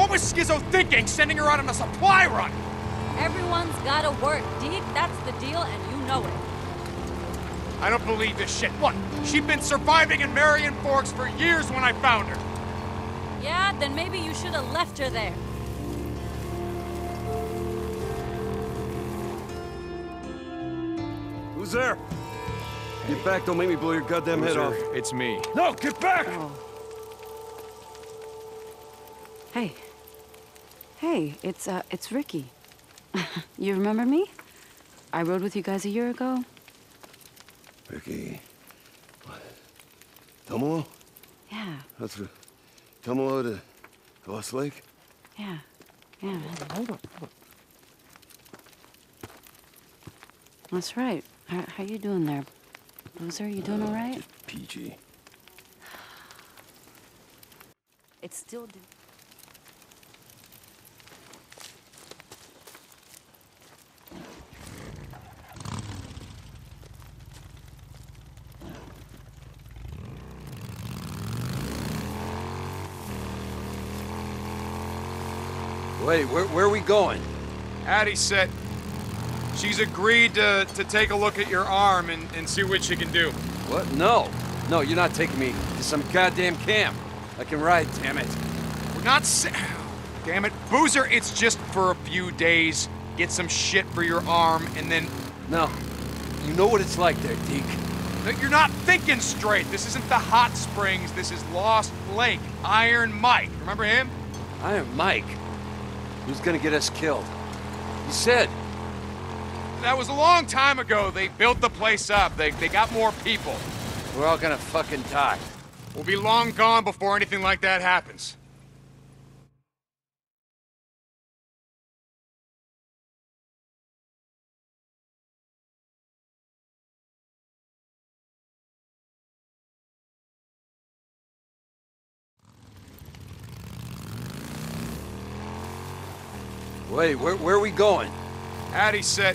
What was Skizzo thinking, sending her out on a supply run? Everyone's gotta work, Deke. That's the deal, and you know it. I don't believe this shit. What? she'd been surviving in Marion Forks for years when I found her. Yeah, then maybe you should have left her there. Who's there? Get back, don't make me blow your goddamn head off. It's me. No, get back! Oh. Hey. Hey, it's, uh, it's Rikki. you remember me? I rode with you guys a year ago. Rikki. What? Tomolo? Yeah, That's. Tomolo to Lost Lake? yeah, yeah. Hold up. That's right. How, how you doing there? Boozer, you doing all right? Just peachy. It's still... Wait, where, where are we going? Addie said she's agreed to, to take a look at your arm and, and see what she can do. What? No. No, you're not taking me to some goddamn camp. I can ride, damn it. We're not Damn it. Boozer, it's just for a few days. Get some shit for your arm, and then... No. You know what it's like there, Deke. No, You're not thinking straight. This isn't the hot springs. This is Lost Lake. Iron Mike. Remember him? Iron Mike. Who's gonna get us killed? You said. That was a long time ago. They built the place up. They, they got more people. We're all gonna fucking die. We'll be long gone before anything like that happens. Wait, where, where are we going? Addie said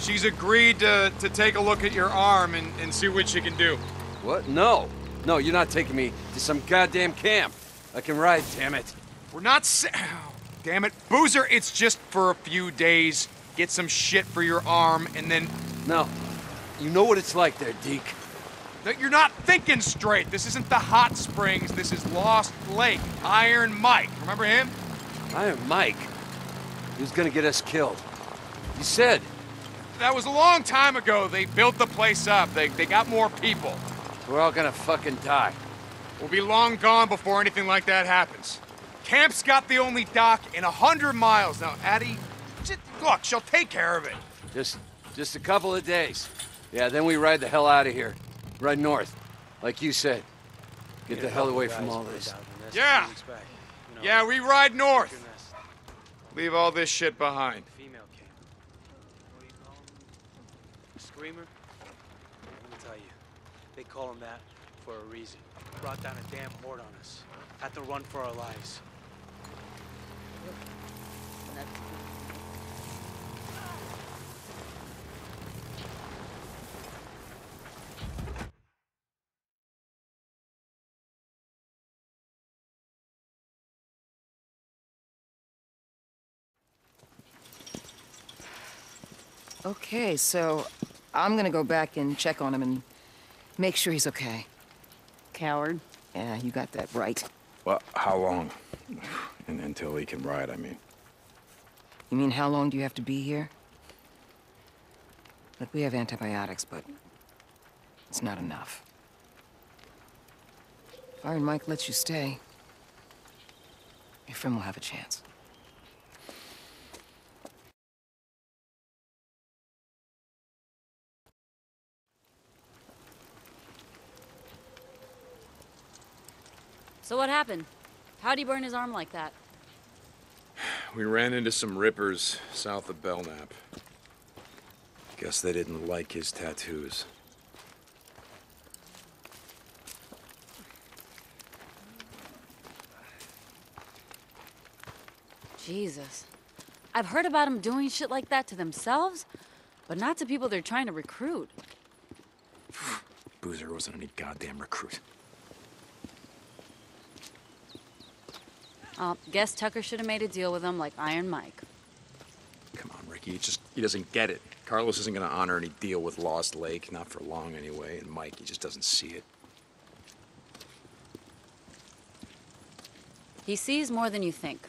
she's agreed to, to take a look at your arm and, and see what she can do. What? No. No, you're not taking me to some goddamn camp. I can ride, damn it. We're not sa- Damn it. Boozer, it's just for a few days. Get some shit for your arm, and then... No. You know what it's like there, Deke. You're not thinking straight. This isn't the hot springs. This is Lost Lake. Iron Mike. Remember him? Iron Mike. Who's gonna get us killed? You said. That was a long time ago. They built the place up. They, they got more people. We're all gonna fucking die. We'll be long gone before anything like that happens. Camp's got the only dock in a hundred miles. Now, Addie, just, look, she'll take care of it. Just, just a couple of days. Yeah, then we ride the hell out of here. Ride north, like you said. Get the hell away from all this. Yeah. Yeah, we ride north. Leave all this shit behind. Female camp. What do you call him? Screamer? Let me tell you, they call him that for a reason. Brought down a damn horde on us. Had to run for our lives. Okay, so I'm gonna go back and check on him and make sure he's okay. Coward. Yeah, you got that right. Well, how long? And until he can ride, I mean. You mean how long do you have to be here? Look, we have antibiotics, but it's not enough. If Iron Mike lets you stay, your friend will have a chance. So what happened? How'd he burn his arm like that? We ran into some rippers south of Belknap. Guess they didn't like his tattoos. Jesus. I've heard about them doing shit like that to themselves, but not to people they're trying to recruit. Boozer wasn't any goddamn recruit. Uh, guess Tucker should have made a deal with him like Iron Mike. Come on, Rikki. He just he doesn't get it. Carlos isn't gonna honor any deal with Lost Lake, not for long anyway. And Mike, he just doesn't see it. He sees more than you think.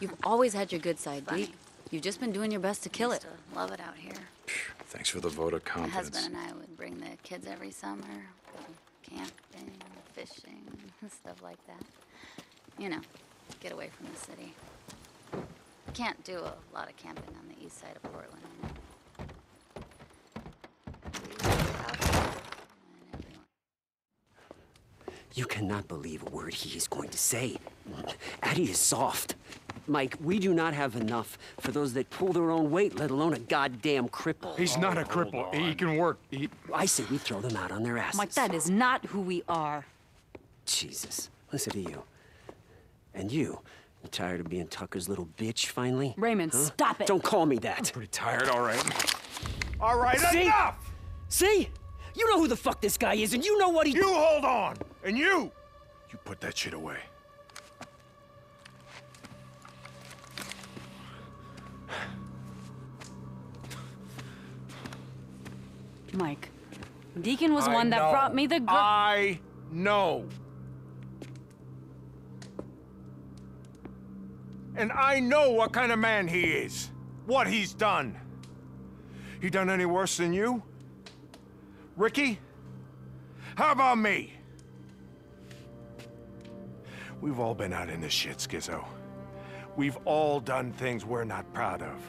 You've always had your good side, Funny. Deke. You've just been doing your best to kill it. to love it out here. Thanks for the vote of confidence. My husband and I would bring the kids every summer, go camping, fishing, stuff like that. You know, get away from the city. Can't do a lot of camping on the east side of Portland. You know. We were out there, and everyone- You cannot believe a word he is going to say. Addie is soft. Mike, we do not have enough for those that pull their own weight, let alone a goddamn cripple. He's not a cripple. He can work. He... I say we throw them out on their asses. Mike, that is not who we are. Jesus, listen to you. And you, you tired of being Tucker's little bitch finally? Raymond, Huh? stop it. Don't call me that. Pretty tired, all right. All right, See? enough! See? You know who the fuck this guy is, and you know what he. You hold on! And you! You put that shit away. Mike, Deacon was I one that know. brought me the girl. I know. And I know what kind of man he is. What he's done. He done any worse than you? Rikki? How about me? We've all been out in this shit, Skizzo. We've all done things we're not proud of.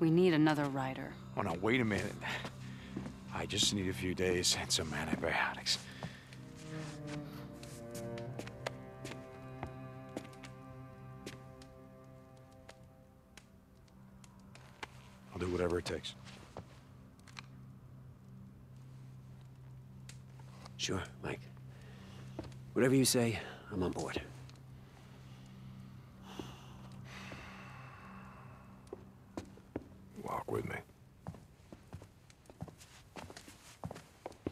We need another rider. Oh, no, wait a minute. I just need a few days and some antibiotics. I'll do whatever it takes. Sure, Mike. Whatever you say, I'm on board. Walk with me.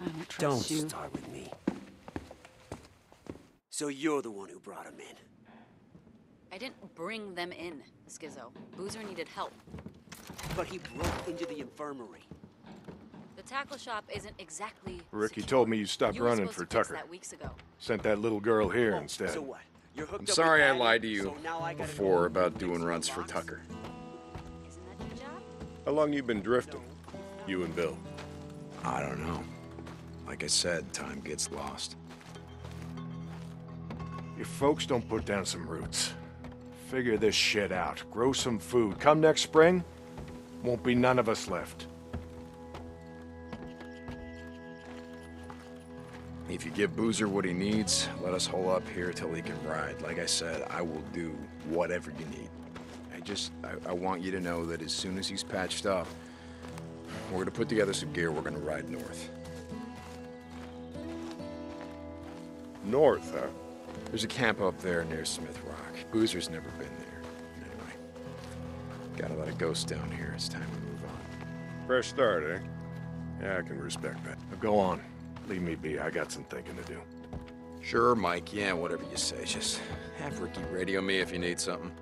I don't trust Don't you. start with me. So you're the one who brought him in. I didn't bring them in, Skizzo. Boozer needed help. But he broke into the infirmary. The tackle shop isn't exactly. Rikki secure. told me you stopped You running for Tucker. That weeks ago. Sent that little girl here Oh, instead. So what? You're hooked I'm up sorry I lied to you so now I before go about doing runs for? Tucker. Isn't that your job? How long you been drifting? You and Bill. I don't know. Like I said, time gets lost. Your folks don't put down some roots. Figure this shit out. Grow some food. Come next spring, won't be none of us left. If you give Boozer what he needs, let us hole up here till he can ride. Like I said, I will do whatever you need. I just, I, I want you to know that as soon as he's patched up, we're gonna put together some gear, we're gonna ride north. North, huh? There's a camp up there near Smith Rock. Boozer's never been there. Anyway, got a lot of ghosts down here. It's time to move on. Fresh start, eh? Yeah, I can respect that. Now go on. Leave me be. I got some thinking to do. Sure, Mike. Yeah, whatever you say. Just have Rikki radio me if you need something.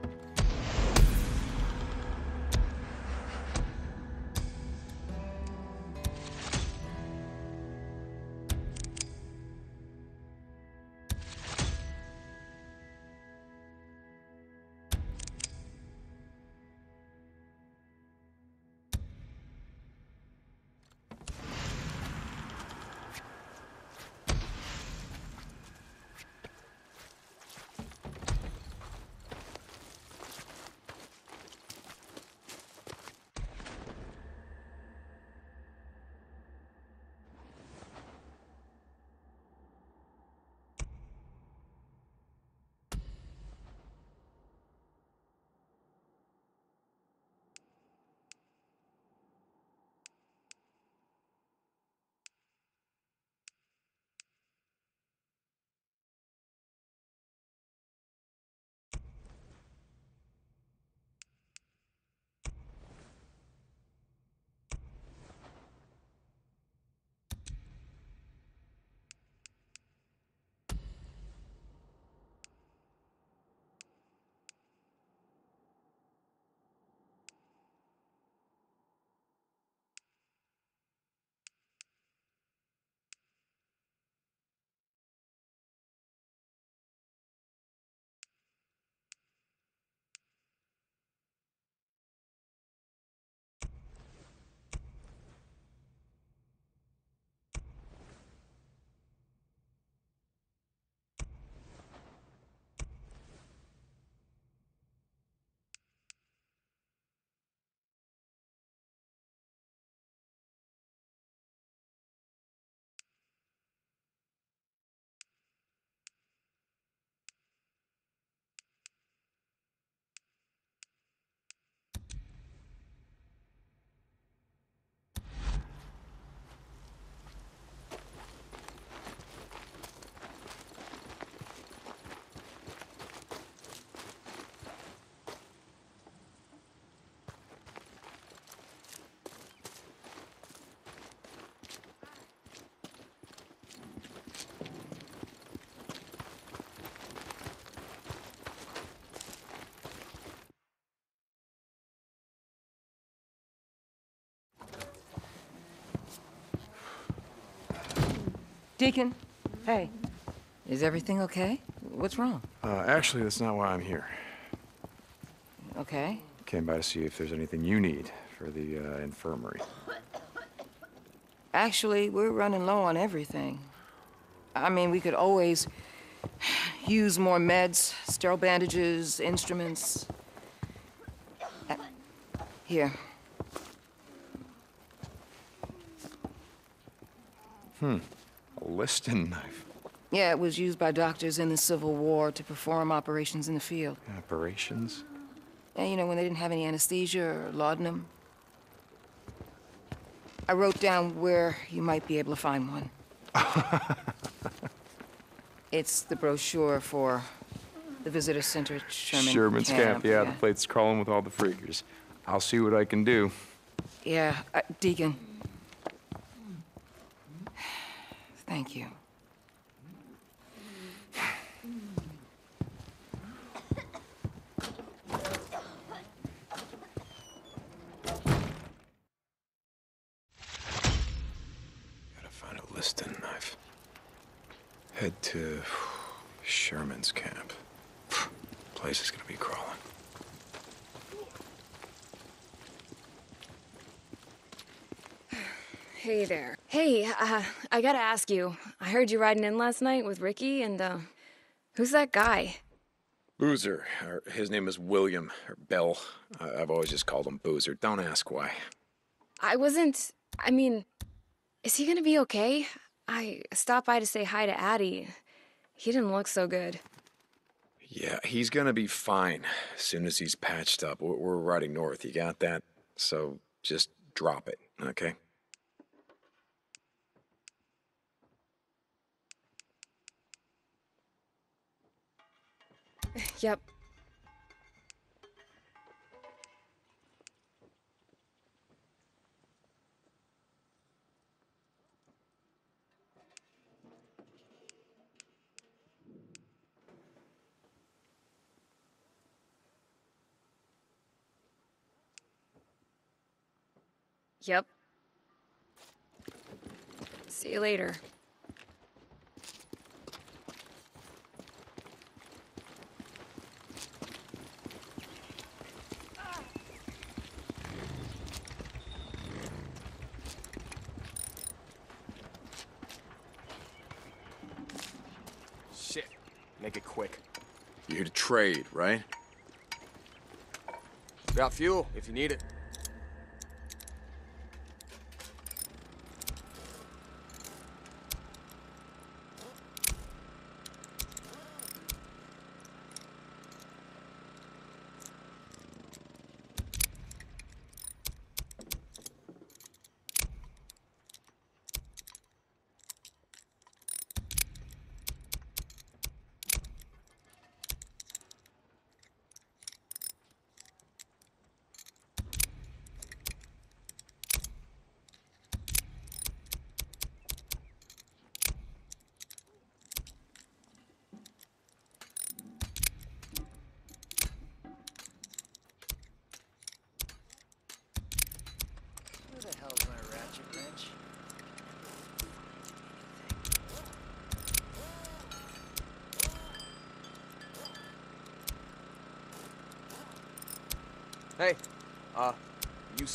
Deacon, hey. Is everything okay? What's wrong? Uh, actually, that's not why I'm here. Okay. Came by to see if there's anything you need for the uh, infirmary. Actually, we're running low on everything. I mean, we could always use more meds, sterile bandages, instruments. Uh, Here. Hmm. A Liston knife. Yeah, it was used by doctors in the Civil War to perform operations in the field. Operations? Yeah, you know, when they didn't have any anesthesia or laudanum. I wrote down where you might be able to find one. it's the brochure for the visitor center at Sherman Sherman's camp, Camp. yeah, the plate's crawling with all the freakers. I'll see what I can do. Yeah, uh, Deacon. Thank you. Gotta find a Liston knife. Head to Sherman's camp. Place is gonna be crawling. Hey there. Hey, uh, I gotta ask you. I heard you riding in last night with Rikki, and, uh, who's that guy? Boozer. Or his name is William, or Bill. I- I've always just called him Boozer. Don't ask why. I wasn't. I mean, is he gonna be okay? I stopped by to say hi to Addie. He didn't look so good. Yeah, he's gonna be fine as soon as he's patched up. We're, we're riding north. You got that? So just drop it, okay? Yep. Yep. See you later. Shit. Make it quick. You're here to trade, right? Got fuel if you need it.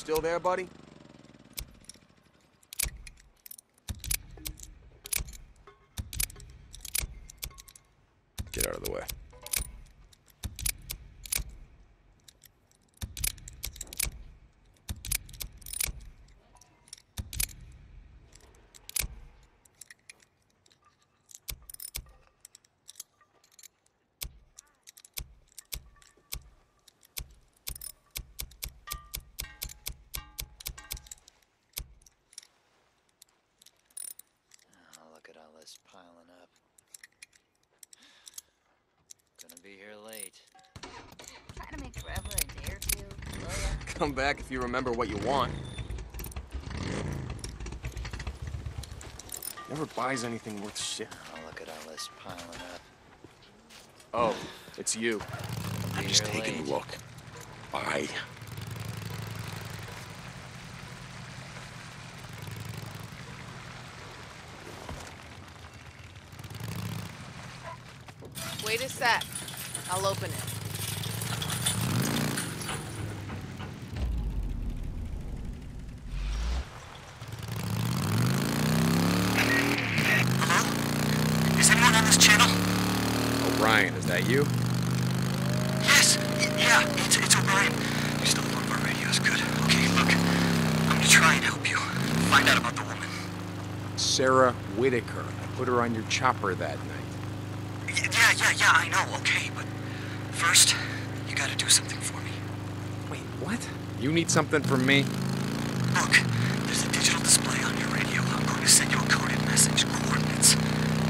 Still there, buddy? come back if you remember what you want. Never buys anything worth shit. Oh, look at all this piling up. Oh, it's you. I'm You're just late. taking a look. Bye. Wait a sec. I'll open it. You? Yes. Yeah, it's, it's O'Brien. You're still on one of our radios. Good. Okay, look. I'm gonna try and help you. Find out about the woman. Sarah Whitaker. I put her on your chopper that night. Yeah, yeah, yeah, I know, okay, but first, you gotta do something for me. Wait, what? You need something from me? Look, there's a digital display on your radio. I'm going to send you a coded message, coordinates.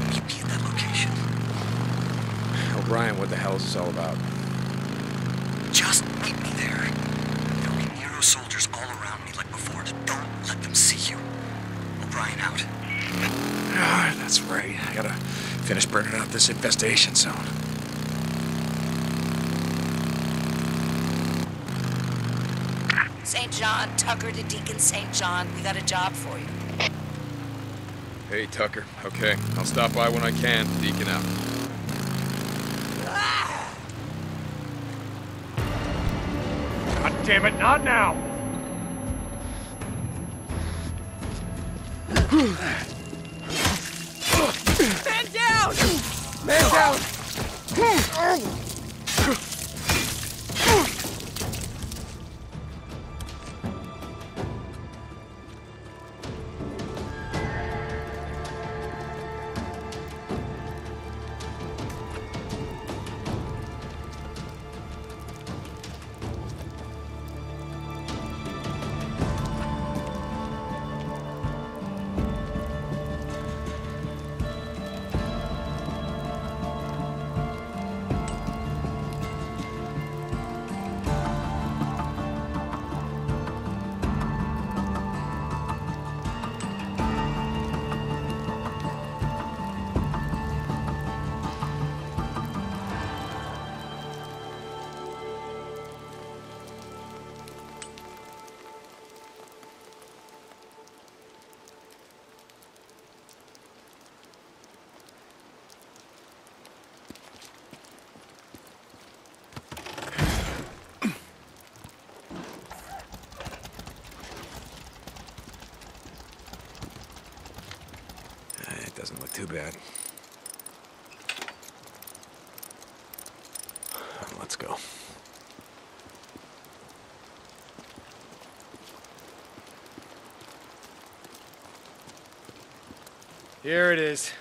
Meet me at that location. O'Brien, what the hell is this all about? Just meet me there. There'll be NERO soldiers all around me like before. Don't let them see you. O'Brien out. Ah, that's right. I gotta finish burning out this infestation zone. St. John, Tucker to Deacon St. John. We got a job for you. Hey, Tucker. Okay, I'll stop by when I can. Deacon out. Damn it, not now! Man down! Man down! Too bad. Let's go. Here it is.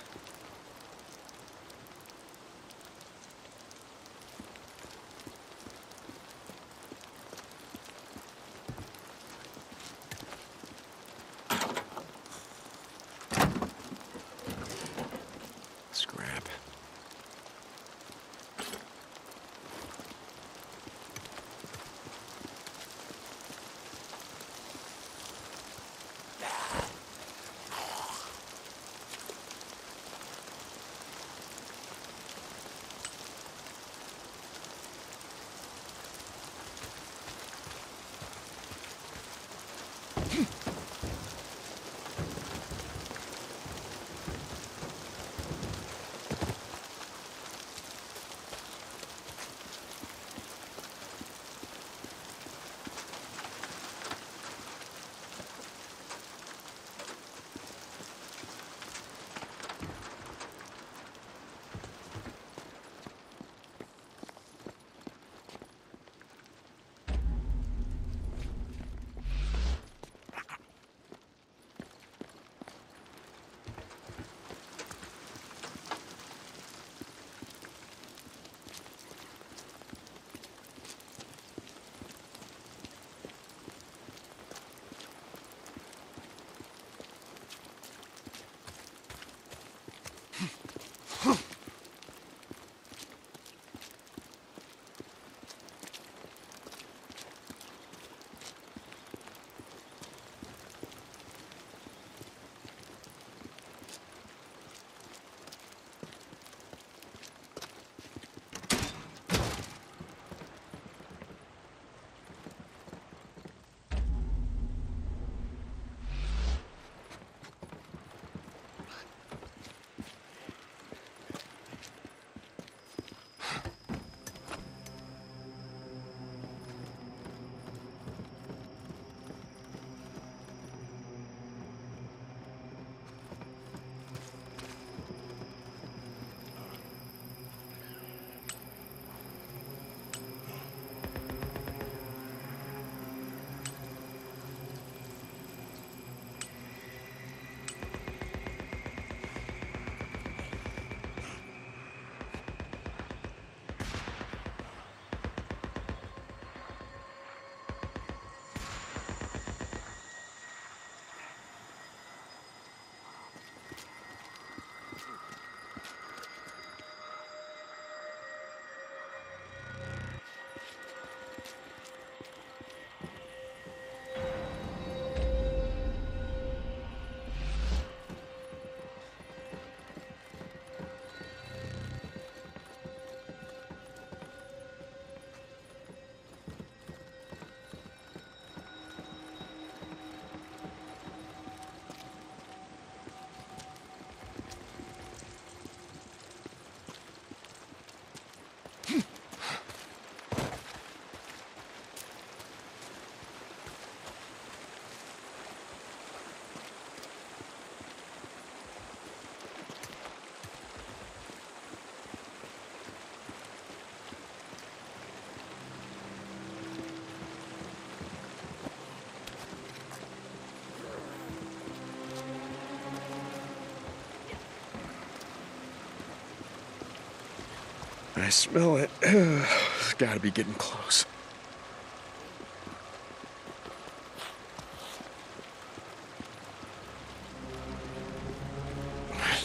I smell it. it's gotta be getting close.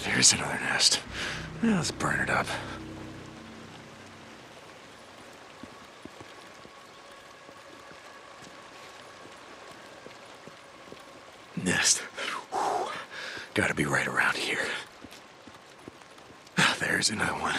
There's another nest. Yeah, let's burn it up. Nest. Whew. Gotta be right around here. There's another one.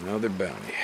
Another bounty.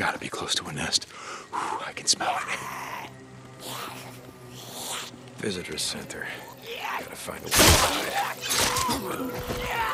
Gotta be close to a nest. Whew, I can smell it. Visitor center. Gotta find a way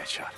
Headshot.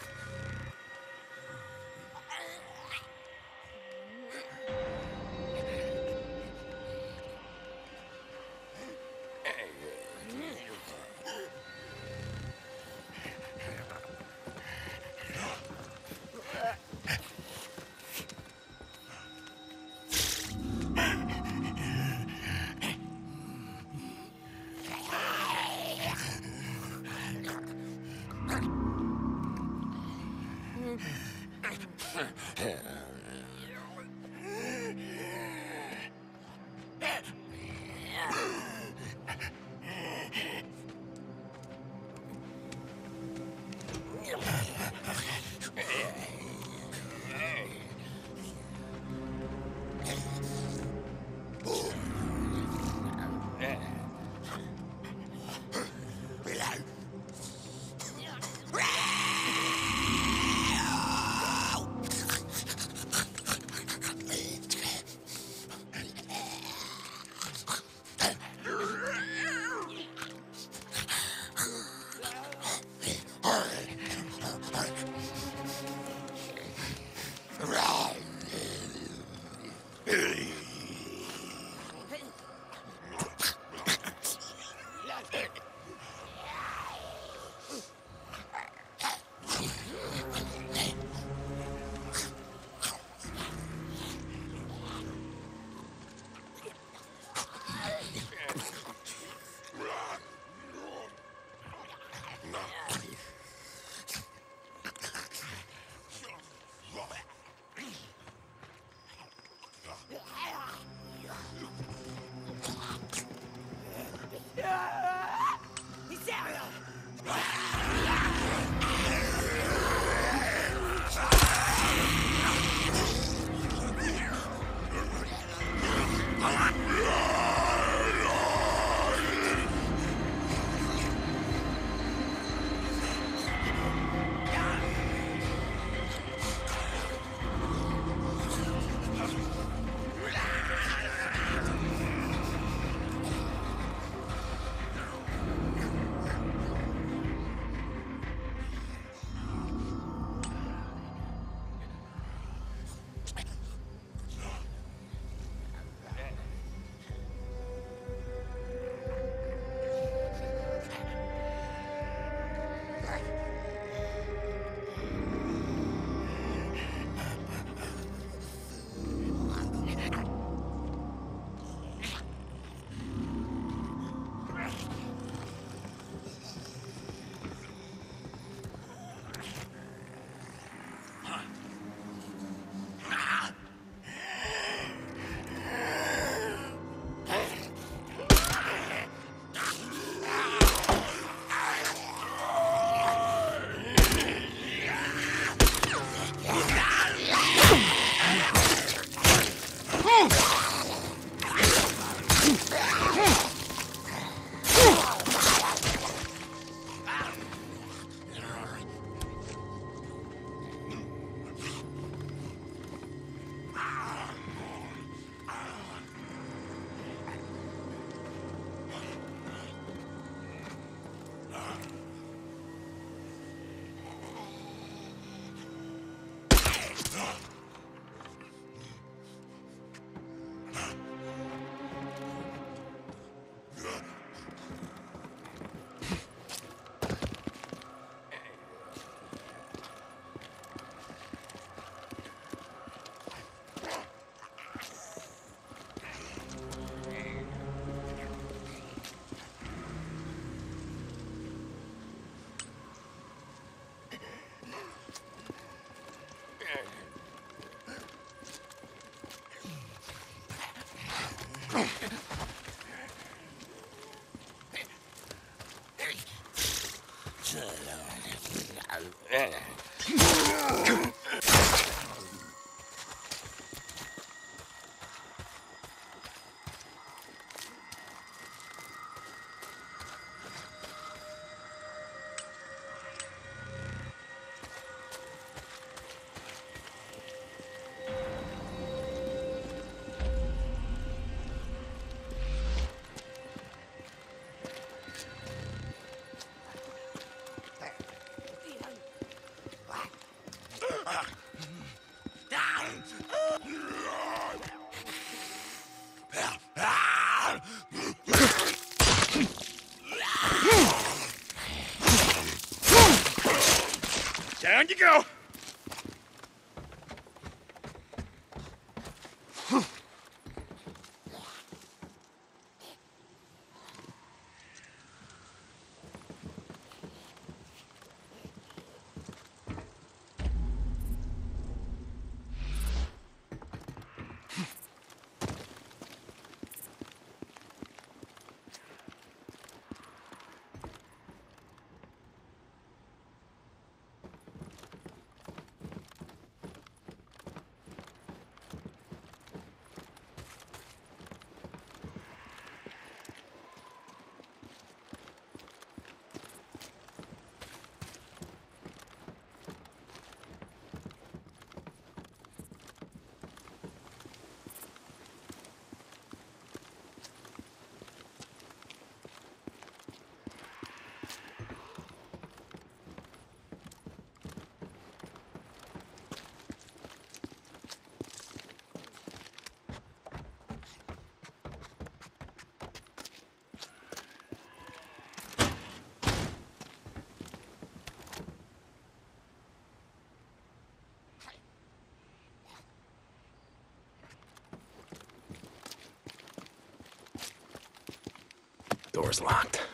Yeah. Down you go. Door's locked.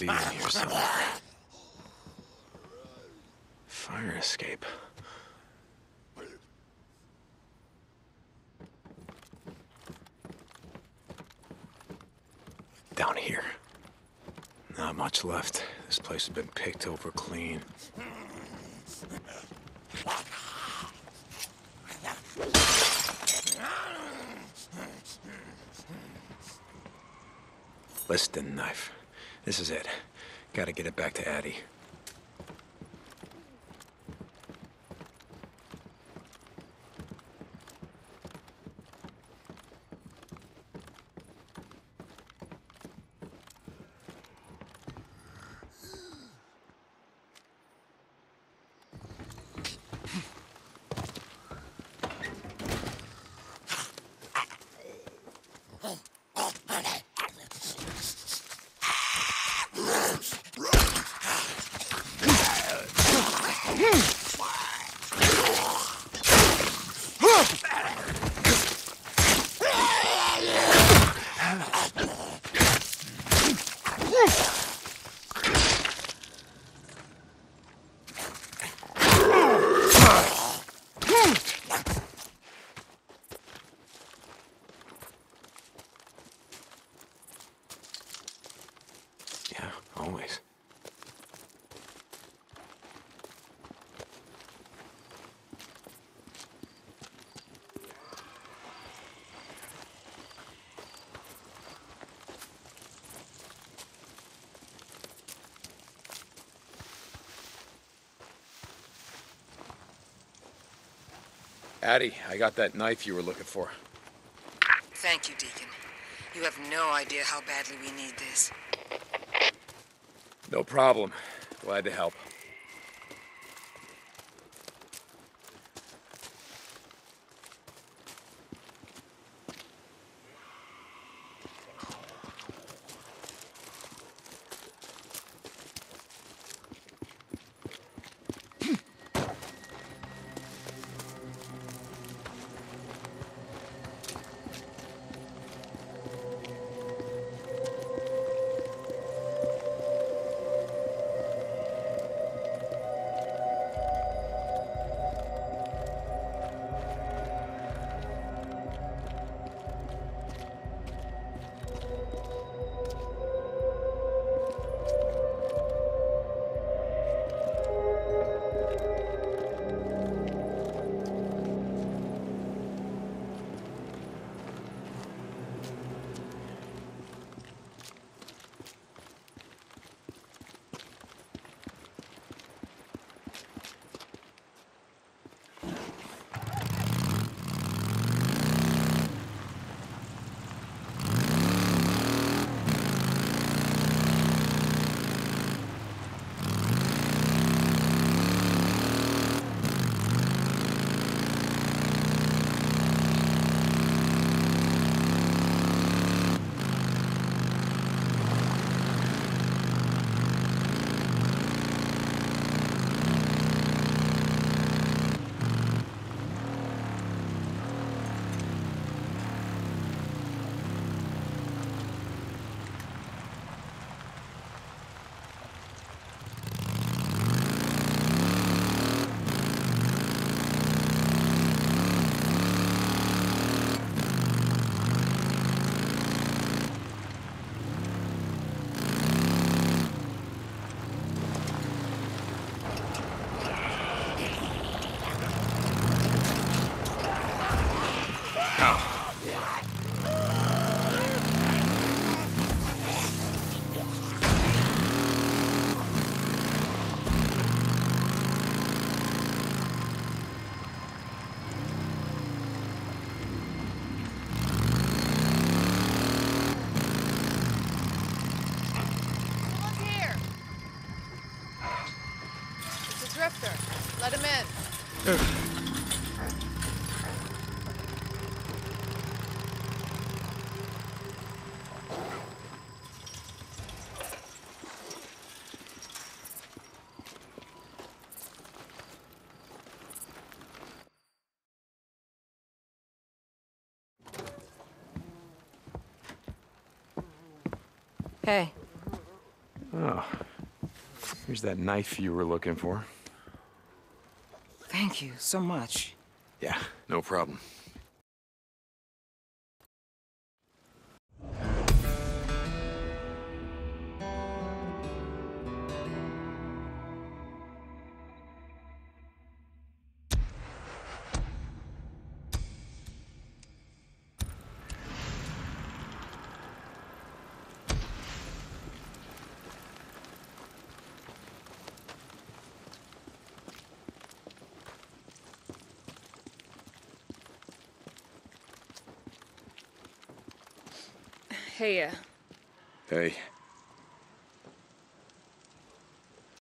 be in here somewhere. Fire escape. Down here. Not much left. This place has been picked over clean. Listen, knife. This is it. Gotta get it back to Addie. Yeah, always. Addie, I got that knife you were looking for. Thank you, Deacon. You have no idea how badly we need this. No problem. Glad to help. Hey, Oh. Here's that knife you were looking for. thank you so much. Yeah, no problem. Hey, uh, Hey,